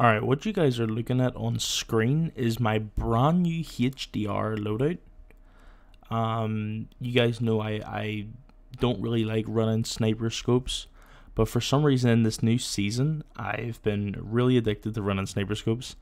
Alright, what you guys are looking at on screen is my brand new HDR loadout. Um, you guys know I, I don't really like running sniper scopes, but for some reason in this new season, I've been really addicted to running sniper scopes.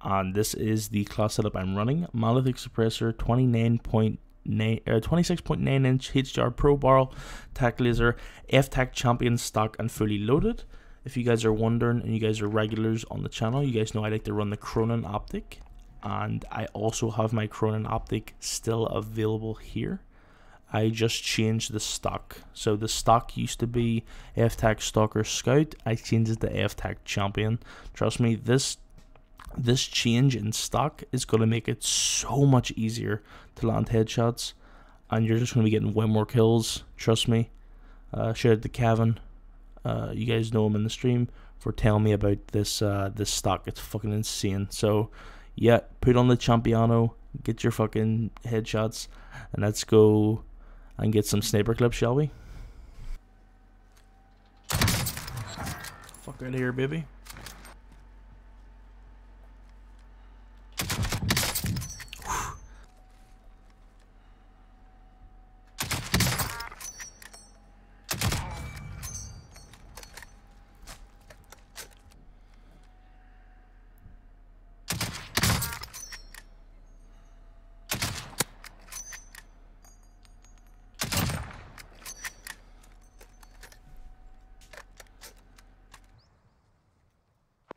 And this is the class setup I'm running. Monolithic Suppressor 29.9 uh, 26.9 inch HDR Pro Barrel, TAC Laser, F-TAC Champion stock and fully loaded. If you guys are wondering and you guys are regulars on the channel, you guys know I like to run the Cronen Optic. And I also have my Cronen Optic still available here. I just changed the stock. So the stock used to be F-TAC Stalker Scout. I changed it to F-TAC Champion. Trust me, this this change in stock is going to make it so much easier to land headshots. And you're just going to be getting way more kills. Trust me. Uh, shout out to Kevin. Uh, you guys know him in the stream for telling me about this uh, this stock. It's fucking insane. So, yeah, put on the Champiano, get your fucking headshots, and let's go and get some sniper clips, shall we? Fuck out of here, baby.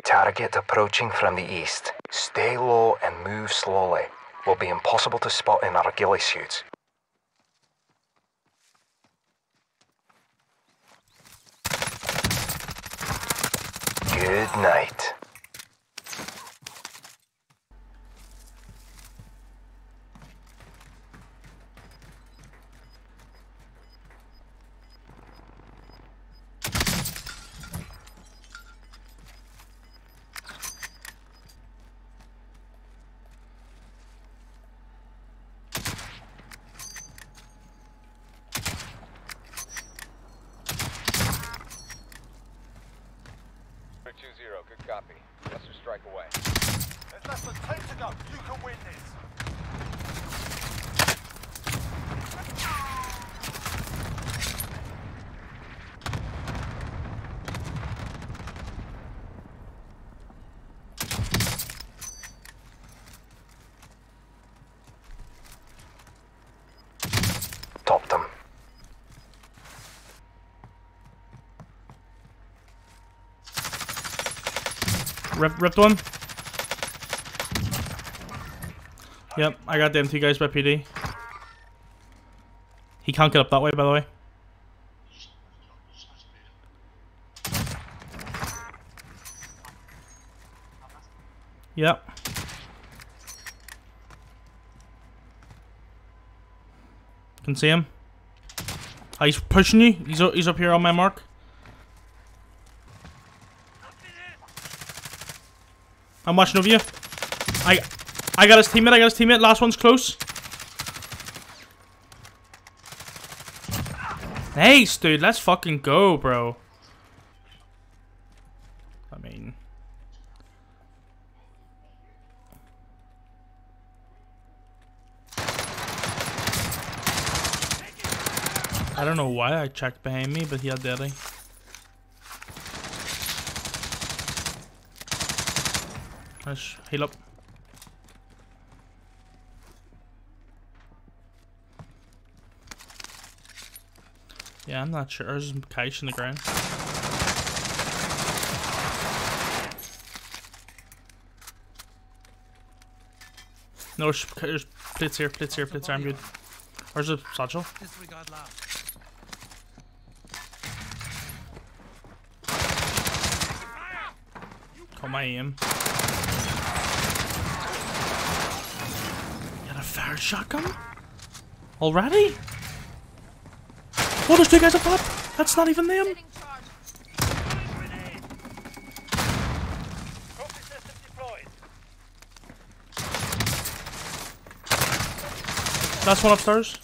Target approaching from the east. Stay low and move slowly. Will be impossible to spot in our ghillie suits. Good night. Less than 10 to go. You can win this. Top them. Ripped one. Yep, I got them two guys by PD. He can't get up that way, by the way. Yep. Can see him. Ah, he's pushing you. He's, he's up here on my mark. I'm watching over you. I I got his teammate, I got his teammate. Last one's close. Nice, dude. Let's fucking go, bro. I mean... I don't know why I checked behind me, but he had daddy. Nice. Heal up. Yeah, I'm not sure. There's some cash in the ground. No, there's, there's here, plates here, plates here. I'm good. Where's the satchel? Call my aim. Got a fire shotgun? Already? Oh, there's two guys up top. That's not even them. Trophy system deployed. Last one upstairs.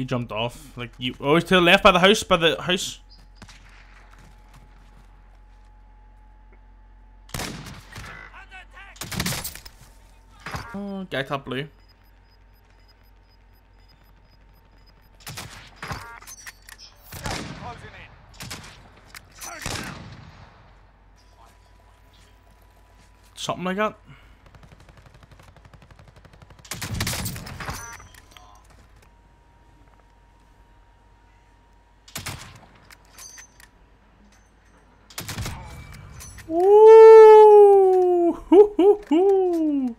He jumped off. Like you oh, always to the left by the house, by the house. Oh, guy top blue. Something like that.